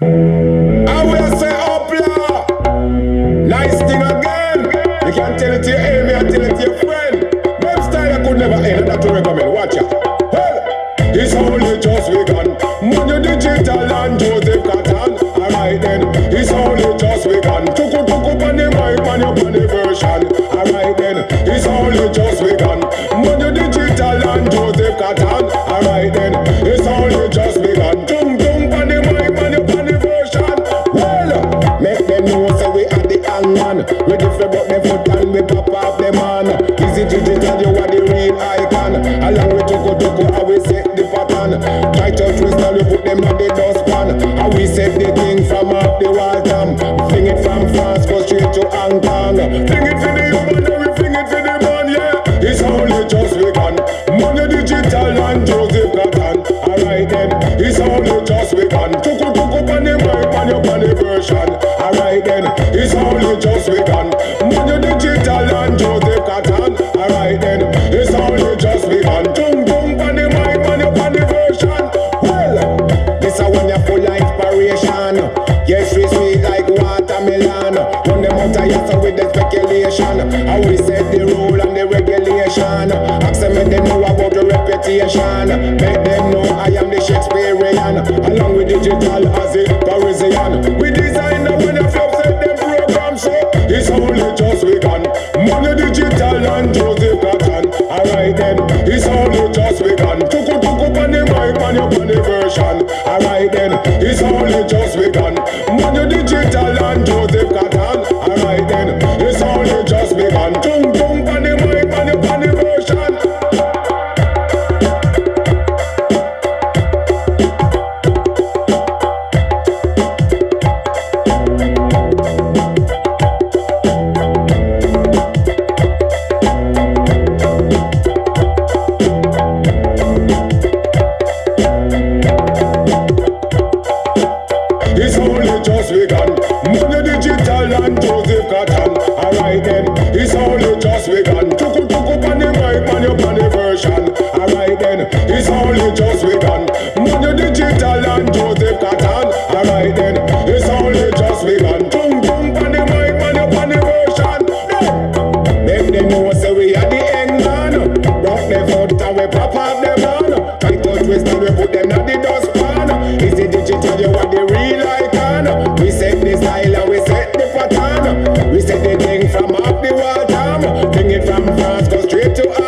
I will say up Nice thing again. You can tell it to your enemy and tell it to your friend. Them style could never end. That to recommend. Watch out. Well, it's only just begun. Manudigital and Joseph Cotton. Alright then, it's only just begun. Tuku tuku on the mic, man, up on the version. Alright then, it's only just begun. Manudigital and Joseph Cotton. Alright then, Digital, you are the real icon. Along with tuku tuku, how we set the pattern. Try to twist now, you put them on the dustpan. How we set the thing from off the wall jam. Fling it from France, go straight to Hong Kong. Fling it for the now we fling it for the man, yeah. It's only just begun. Manudigital and Joseph Cotton. Alright then, it's only just begun. Tuku tuku on the mic, man, you on the version. Alright then, it's only just begun. Manudigital Yes, we sweet like watermelon. Run them out of so with the speculation. How we set the rule and the regulation. Ask them if they know about the reputation. Make them know I am the Shakespearean. Along with digital as a Parisian. We design the when you set them Then, it's only just begun. Manudigital. just begun. tuku tuku pan the mic, pan your pan the version. Alright then, it's only just begun. Man, Manudigital and Joseph Cotton. Alright then, it's only just begun. Tum tum pan the mic, pan your pan the version. No, make them know say we are the end man. Rock them out and we pop up. go straight to